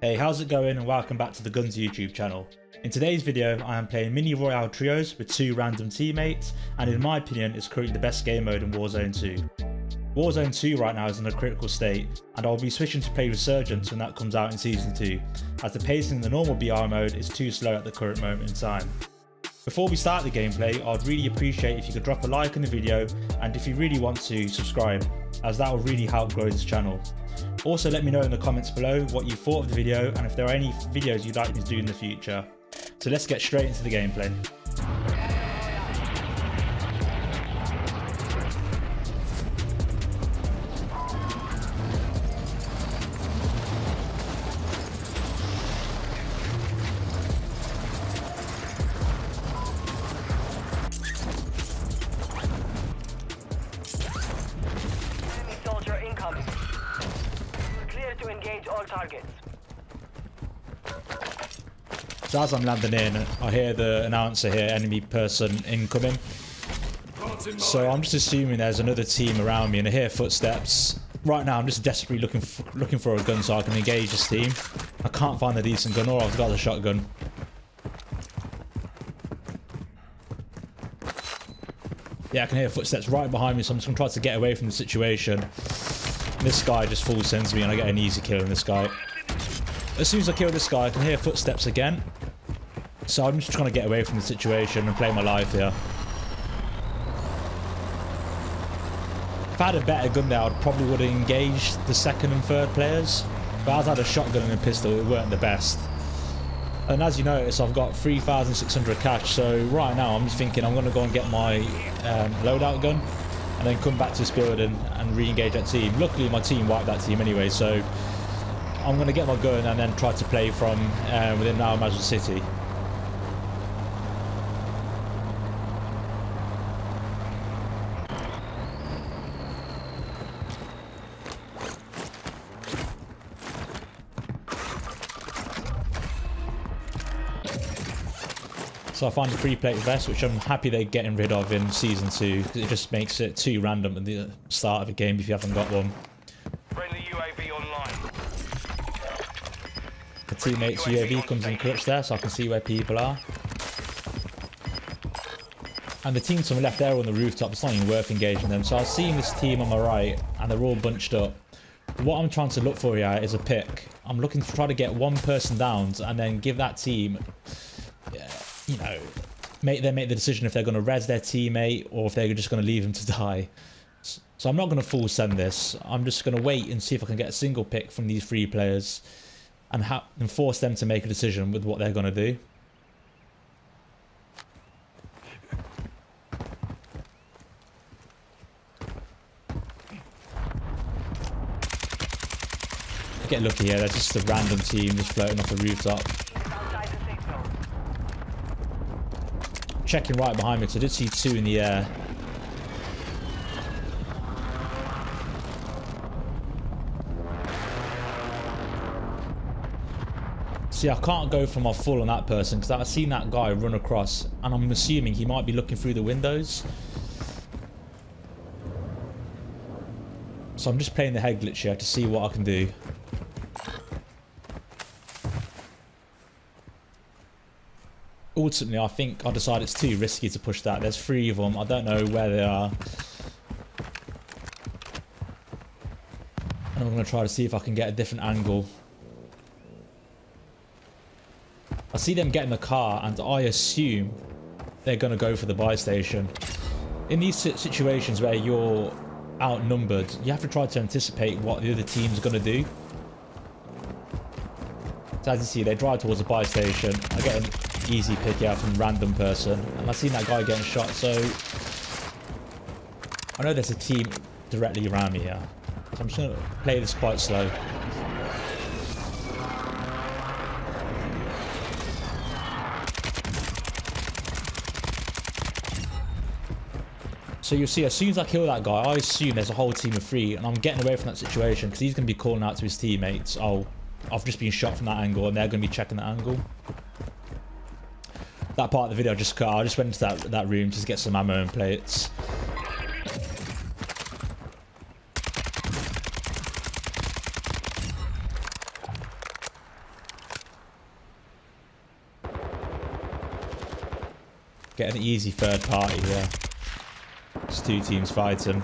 Hey, how's it going and welcome back to the Gunned YouTube channel. In today's video, I am playing Mini Royale Trios with two random teammates, and in my opinion, it's currently the best game mode in Warzone 2. Warzone 2 right now is in a critical state, and I'll be switching to play Resurgence when that comes out in Season 2, as the pacing in the normal BR mode is too slow at the current moment in time. Before we start the gameplay, I'd really appreciate if you could drop a like on the video and if you really want to, subscribe, as that will really help grow this channel. Also let me know in the comments below what you thought of the video and if there are any videos you'd like me to do in the future. So let's get straight into the gameplay. Targets. So as I'm landing in, I hear the announcer here, enemy person incoming. So I'm just assuming there's another team around me and I hear footsteps. Right now I'm just desperately looking for, looking for a gun so I can engage this team. I can't find a decent gun or I've got a shotgun. Yeah, I can hear footsteps right behind me so I'm just going to try to get away from the situation. This guy just full sends me and I get an easy kill on this guy. As soon as I kill this guy, I can hear footsteps again. So I'm just trying to get away from the situation and play my life here. If I had a better gun there, I probably would have engaged the second and third players. But as I had a shotgun and a pistol, it weren't the best. And as you notice, I've got 3,600 cash. So right now, I'm just thinking I'm going to go and get my um, loadout gun. And then come back to this building and re-engage that team. Luckily, my team wiped that team anyway. So I'm going to get my gun and then try to play from uh, within Al Mazrah City. So I find a pre-plate vest, which I'm happy they're getting rid of in Season 2, because it just makes it too random at the start of a game if you haven't got one. Friendly UAV online. The teammate's UAV comes in clutch there, so I can see where people are. And the team to my left there on the rooftop, it's not even worth engaging them. So I was seeing this team on my right, and they're all bunched up. What I'm trying to look for here is a pick. I'm looking to try to get one person down, and then give that team, you know, make them make the decision if they're going to res their teammate or if they're just going to leave him to die. So I'm not going to full send this. I'm just going to wait and see if I can get a single pick from these three players and, ha- and force them to make a decision with what they're going to do. Get lucky here. There's just a random team just floating off the rooftop. Outside the safe zone. Checking right behind me because I did see two in the air. See, I can't go for my full on that person because I've seen that guy run across and I'm assuming he might be looking through the windows. So I'm just playing the head glitch here to see what I can do. Ultimately, I think I decide it's too risky to push that. There's three of them. I don't know where they are. And I'm going to try to see if I can get a different angle. I see them get in the car and I assume they're going to go for the buy station. In these situations where you're outnumbered, you have to try to anticipate what the other team's going to do. So as you see, they drive towards the buy station. I get easy pick out from random person. And I've seen that guy getting shot, so... I know there's a team directly around me here. So I'm just going to play this quite slow. So you'll see, as soon as I kill that guy, I assume there's a whole team of three, and I'm getting away from that situation because he's going to be calling out to his teammates, oh, I've just been shot from that angle, and they're going to be checking that angle that part of the video I just cut. I just went into that, that room to get some ammo and plates. Get an easy third party here. It's two teams fighting.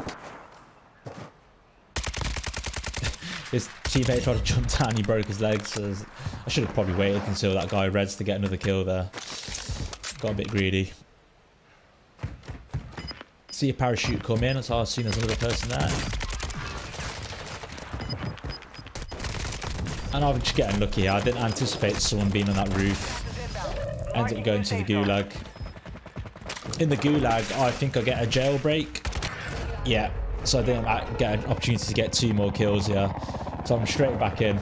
his teammate tried to jump down, he broke his legs. So I should have probably waited until that guy reds to get another kill there. Got a bit greedy. See a parachute come in, so I've seen there's another person there. And I'm just getting lucky here. I didn't anticipate someone being on that roof. Ended up going to the gulag. In the gulag, I think I get a jailbreak. Yeah, so I didn't get an opportunity to get two more kills here. So I'm straight back in.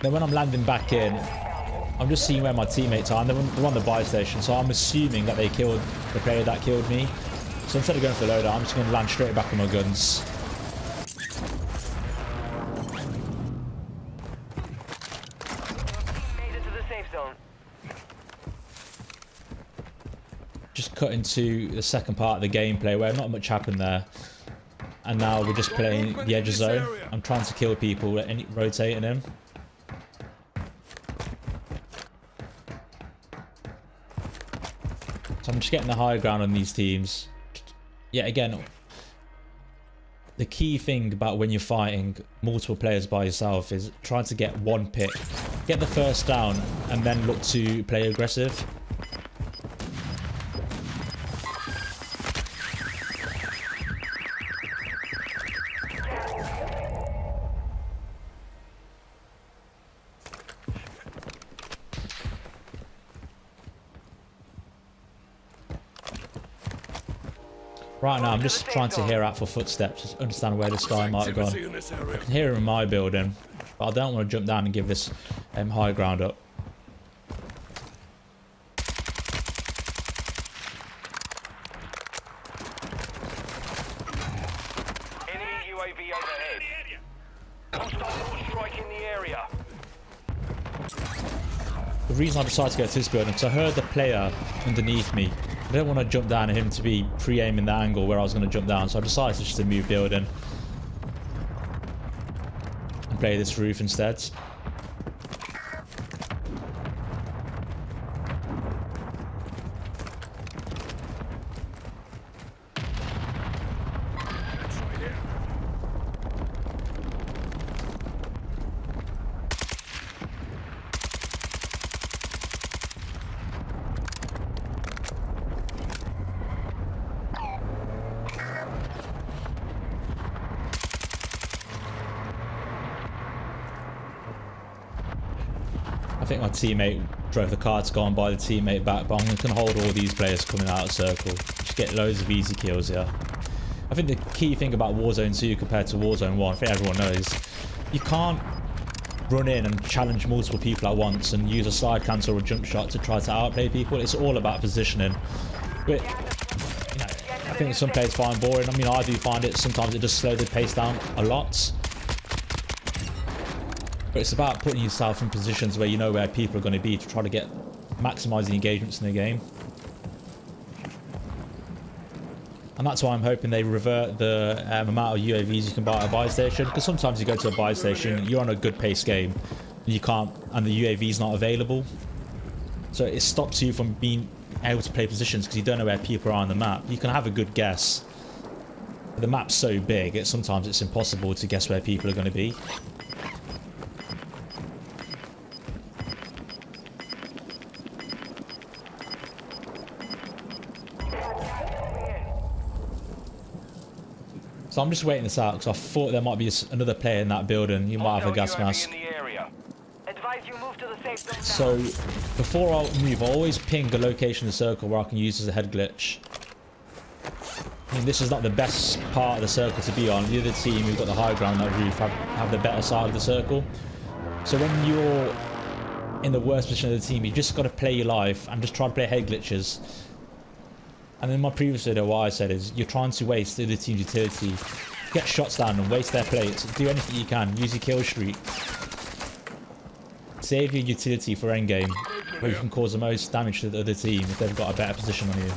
Then when I'm landing back in, I'm just seeing where my teammates are. And they're on, they're on the buy station, so I'm assuming that they killed the player that killed me. So instead of going for the loadout, I'm just going to land straight back on my guns. Made it to the safe zone. Just cut into the second part of the gameplay where not much happened there. And now we're just playing the edge of zone. I'm trying to kill people, rotating him. So I'm just getting the high ground on these teams. Yeah, again, the key thing about when you're fighting multiple players by yourself is trying to get one pick, get the first down, and then look to play aggressive. Right now, I'm just trying to hear out for footsteps, just understand where this guy might have gone. Activity in this area. I can hear him in my building, but I don't want to jump down and give this um, high ground up. Enemy UAV overhead. Hostile strike in the area. The reason I decided to go to this building because I heard the player underneath me. I didn't want to jump down at him to be pre-aiming the angle where I was going to jump down, so I decided to just move building and play this roof instead. I think my teammate drove the car to go and buy the teammate back, but I'm to hold all these players coming out of circle. Just get loads of easy kills here. I think the key thing about Warzone 2 compared to Warzone 1, I think everyone knows, you can't run in and challenge multiple people at once and use a side cancel or a jump shot to try to outplay people. It's all about positioning. But, you know, I think some players find boring. I mean, I do find it. Sometimes it just slows the pace down a lot. But it's about putting yourself in positions where you know where people are going to be to try to get maximize the engagements in the game. And that's why I'm hoping they revert the um, amount of UAVs you can buy at a buy station. Because sometimes you go to a buy station, you're on a good pace game, and you can't, and the UAV is not available. So it stops you from being able to play positions because you don't know where people are on the map. You can have a good guess. But the map's so big, it sometimes it's impossible to guess where people are going to be. So I'm just waiting this out because I thought there might be another player in that building. You might have a gas mask. in the area. Advise you move to the safe zone. now. So before I move, I always ping a location in the circle where I can use as a head glitch. I mean, this is not the best part of the circle to be on. The other team who've got the high ground that roof have, have the better side of the circle. So when you're in the worst position of the team, you just got to play your life and just try to play head glitches. And in my previous video, what I said is you're trying to waste the other team's utility, get shots down and waste their plates. Do anything you can. Use your kill streak. Save your utility for endgame, where you can cause the most damage to the other team if they've got a better position on you.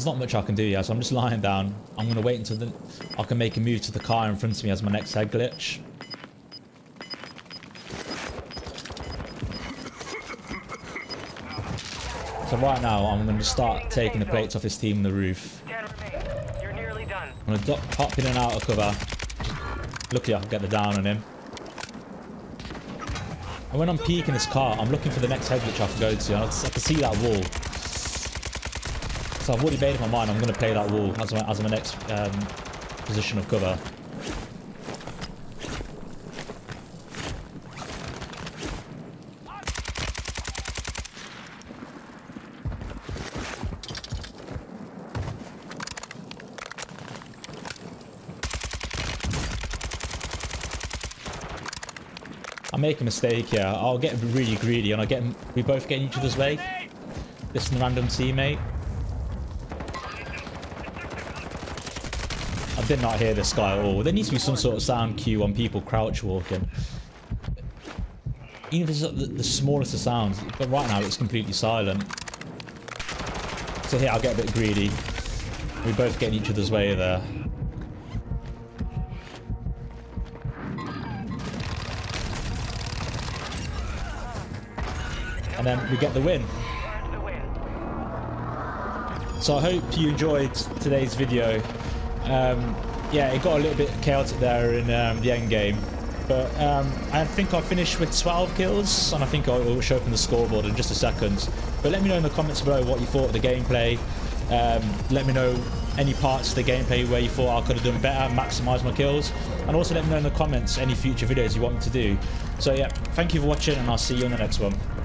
There's not much I can do here, so I'm just lying down. I'm going to wait until the, I can make a move to the car in front of me as my next head glitch. So right now, I'm going to start taking the plates off his team on the roof. I'm going to pop in and out of cover. Luckily, I can get the down on him. And when I'm peeking this car, I'm looking for the next head glitch I can go to. I can see that wall. So I've already made up my mind. I'm going to play that wall as my, as my next um, position of cover. I make a mistake here. I'll get really greedy and I get we both get in each other's way. This random teammate. I did not hear this guy at all. There needs to be some sort of sound cue on people crouch walking. Even if it's the, the smallest of sounds. But right now it's completely silent. So here I'll get a bit greedy. We both get in each other's way there. And then we get the win. The win. So I hope you enjoyed today's video. Um, yeah, it got a little bit chaotic there in um, the end game. But um, I think I finished with 12 kills, and I think I will show up in the scoreboard in just a second. But let me know in the comments below what you thought of the gameplay. Um, let me know any parts of the gameplay where you thought I could have done better, maximise my kills. And also let me know in the comments any future videos you want me to do. So yeah, thank you for watching, and I'll see you on the next one.